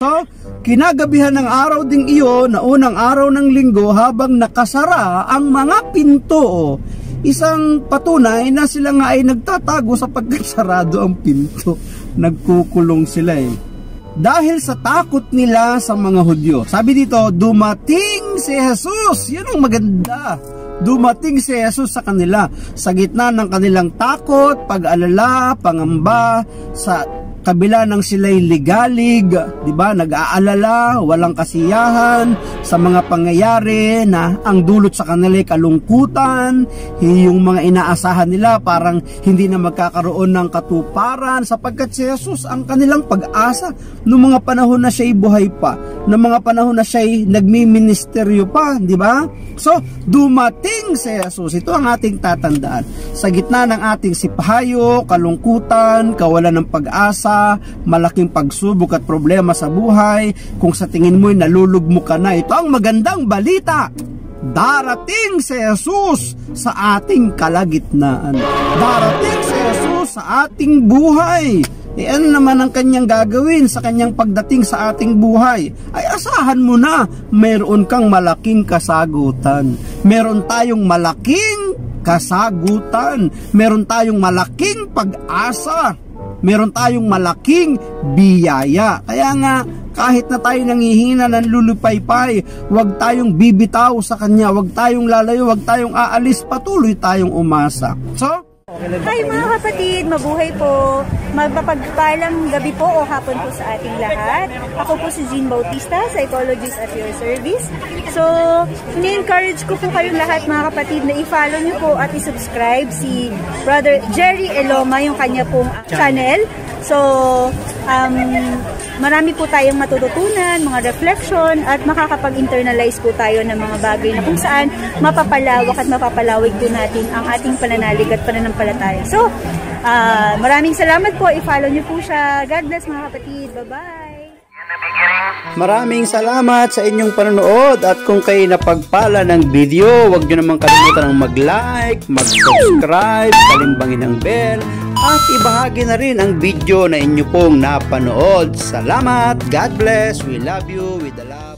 So, kinagabihan ng araw ding iyo na unang araw ng linggo habang nakasara ang mga pinto. Isang patunay na sila nga ay nagtatago sapagkat sarado ang pinto. Nagkukulong sila eh. Dahil sa takot nila sa mga Hudyo. Sabi dito, dumating si Jesus. Yan ang maganda. Dumating si Jesus sa kanila sa gitna ng kanilang takot, pag-alala, pangamba, sa kabila ng sila'y ligalig, 'di ba? Nag-aalala, walang kasiyahan sa mga pangyayari na ang dulot sa kanila ay kalungkutan, yung mga inaasahan nila parang hindi na magkakaroon ng katuparan sapagkat si Jesus ang kanilang pag-asa noong mga panahon na siya'y buhay pa, noong mga panahon na siya'y nagmi-ministeryo pa, 'di ba? So, dumating si Jesus. Ito ang ating tatandaan. Sa gitna ng ating sipahayo, kalungkutan, kawalan ng pag-asa, pag malaking pagsubok at problema sa buhay, kung sa tingin mo'y nalulugmo ka na, ito ang magandang balita. Darating si Jesus sa ating kalagitnaan. Darating si Jesus sa ating buhay. E ano naman ang kanyang gagawin sa kanyang pagdating sa ating buhay? Ay asahan mo na, meron kang malaking kasagutan. Meron tayong malaking kasagutan. Meron tayong malaking pag-asa meron tayong malaking biyaya. Kaya nga, kahit na tayo nangihina ng lulupaypay, huwag tayong bibitaw sa Kanya, huwag tayong lalayo, huwag tayong aalis, patuloy tayong umasa. So, Hi mga kapatid, mabuhay po. Magpapagpalang gabi po o hapon po sa ating lahat. Ako po si Jean Bautista, psychologist at your service. So, ini-encourage ko po kayong lahat mga kapatid na i-follow niyo po at i-subscribe si Brother Jerry Eloma, yung kanya pong channel. So, um, marami po tayong matututunan, mga reflection, at makakapag-internalize po tayo ng mga bagay na kung saan mapapalawak at mapapalawig po natin ang ating pananalig at pananampalataya. So, uh, maraming salamat po. I-follow niyo po siya. God bless mga kapatid. Bye-bye! Maraming salamat sa inyong panonood at kung kayo napagpala ng video, huwag nyo naman kalimutan ng mag-like, mag-subscribe, kalimbangin ang bell, at ibahagi na rin ang video na inyo pong napanood. Salamat! God bless! We love you with the love